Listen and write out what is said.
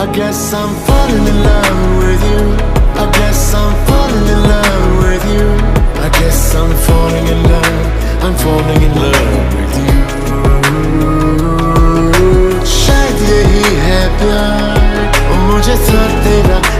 I guess I'm falling in love with you. I guess I'm falling in love with you. I guess I'm falling in love. I'm falling in love with you. शायद यही है प्यार मुझे तो तेरा